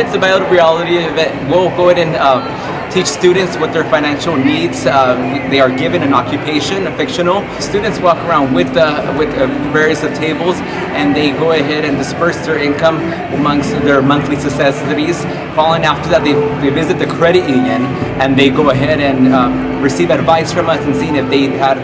It's about reality event. We'll go ahead and uh, teach students what their financial needs. Uh, they are given an occupation, a fictional. Students walk around with uh, with uh, various tables, and they go ahead and disperse their income amongst their monthly necessities. Following after that, they, they visit the credit union, and they go ahead and uh, receive advice from us and seeing if they had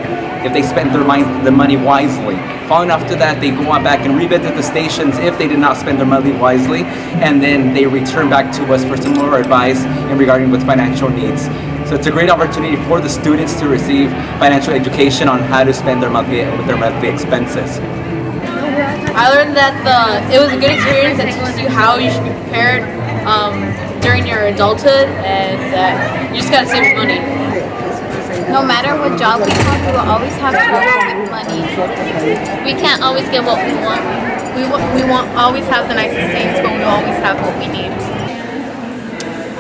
if they spent their mind, money wisely. Following after that, they go on back and revisit the stations if they did not spend their money wisely, and then they return back to us for some more advice in regarding with financial needs. So it's a great opportunity for the students to receive financial education on how to spend their monthly with their monthly expenses. I learned that the it was a good experience that teaches you how you should be prepared um, during your adulthood and that you just gotta save money. No matter what job we have, we will always have trouble with money. We can't always get what we want. We, we won't always have the nicest things, but we'll always have what we need.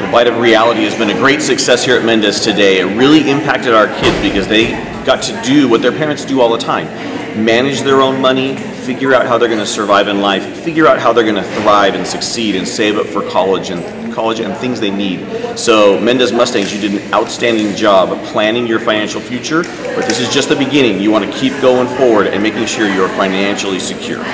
The Bite of Reality has been a great success here at Mendez today. It really impacted our kids because they got to do what their parents do all the time manage their own money, figure out how they're going to survive in life, figure out how they're going to thrive and succeed and save up for college and college and things they need. So Mendez Mustangs, you did an outstanding job of planning your financial future, but this is just the beginning. You want to keep going forward and making sure you're financially secure.